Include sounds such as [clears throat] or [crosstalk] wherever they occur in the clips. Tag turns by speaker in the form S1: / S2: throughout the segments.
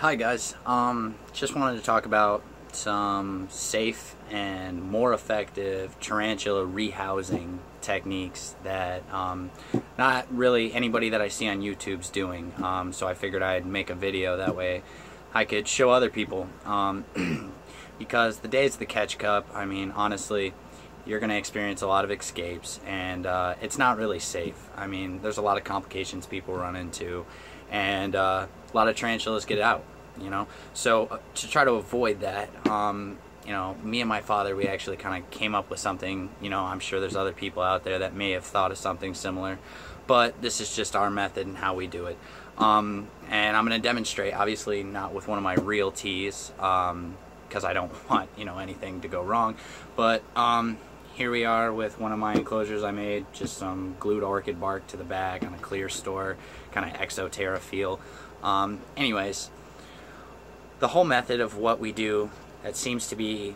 S1: Hi guys, um, just wanted to talk about some safe and more effective tarantula rehousing techniques that um, not really anybody that I see on YouTube's doing. Um, so I figured I'd make a video that way I could show other people. Um, [clears throat] because the days of the catch cup, I mean, honestly, you're going to experience a lot of escapes and uh, it's not really safe. I mean, there's a lot of complications people run into and uh, a lot of tarantulas get it out, you know. So uh, to try to avoid that, um, you know, me and my father, we actually kind of came up with something. You know, I'm sure there's other people out there that may have thought of something similar, but this is just our method and how we do it. Um, and I'm going to demonstrate, obviously not with one of my real tees, because um, I don't [laughs] want you know anything to go wrong. But um, here we are with one of my enclosures I made, just some glued orchid bark to the back on a clear store, kind of Exo Terra feel. Um, anyways, the whole method of what we do, that seems to be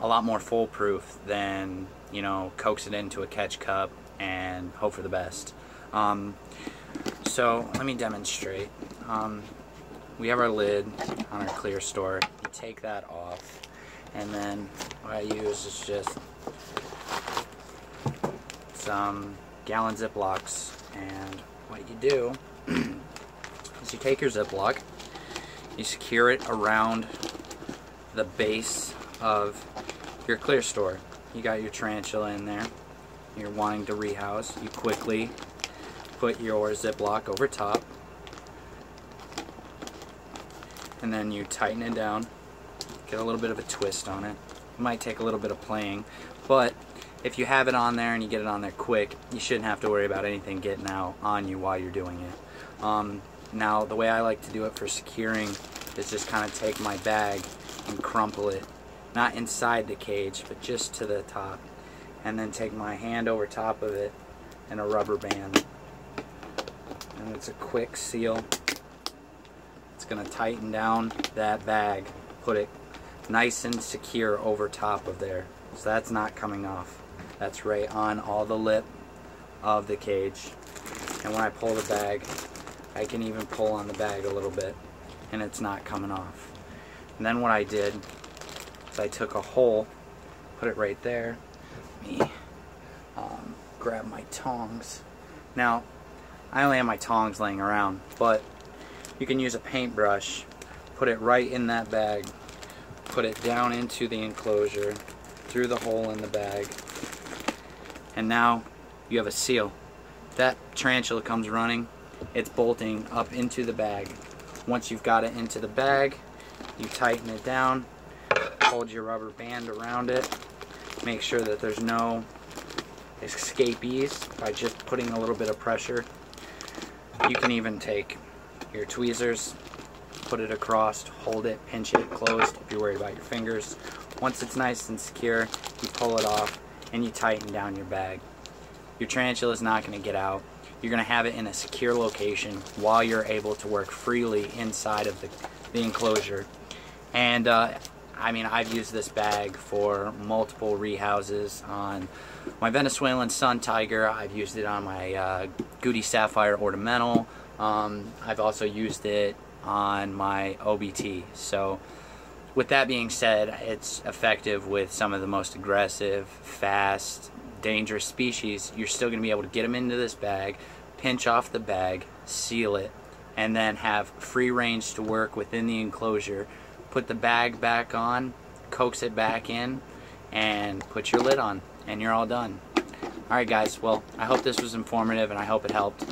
S1: a lot more foolproof than, you know, coax it into a catch cup and hope for the best. Um, so let me demonstrate. Um, we have our lid on our clear store. You take that off and then what I use is just some gallon Ziplocs and what you do [clears throat] is you take your Ziploc, you secure it around the base of your clear store. You got your tarantula in there, you're wanting to rehouse, you quickly put your Ziploc over top and then you tighten it down, get a little bit of a twist on it. It might take a little bit of playing, but if you have it on there and you get it on there quick, you shouldn't have to worry about anything getting out on you while you're doing it. Um, now, the way I like to do it for securing is just kind of take my bag and crumple it, not inside the cage, but just to the top, and then take my hand over top of it and a rubber band. And it's a quick seal. It's going to tighten down that bag, put it nice and secure over top of there. So that's not coming off. That's right on all the lip of the cage. And when I pull the bag, I can even pull on the bag a little bit and it's not coming off. And then what I did is I took a hole, put it right there, me um, grab my tongs. Now, I only have my tongs laying around, but you can use a paintbrush, put it right in that bag, put it down into the enclosure, through the hole in the bag, and now you have a seal. That tarantula comes running, it's bolting up into the bag. Once you've got it into the bag, you tighten it down, hold your rubber band around it, make sure that there's no escapees by just putting a little bit of pressure. You can even take your tweezers, put it across, hold it, pinch it closed if you're worried about your fingers. Once it's nice and secure, you pull it off and you tighten down your bag. Your tarantula is not going to get out. You're going to have it in a secure location while you're able to work freely inside of the, the enclosure. And uh, I mean, I've used this bag for multiple rehouses on my Venezuelan sun tiger. I've used it on my uh, Gooty Sapphire ornamental. Um, I've also used it on my OBT. So with that being said, it's effective with some of the most aggressive, fast, dangerous species. You're still going to be able to get them into this bag, pinch off the bag, seal it, and then have free range to work within the enclosure. Put the bag back on, coax it back in, and put your lid on, and you're all done. Alright guys, well, I hope this was informative and I hope it helped.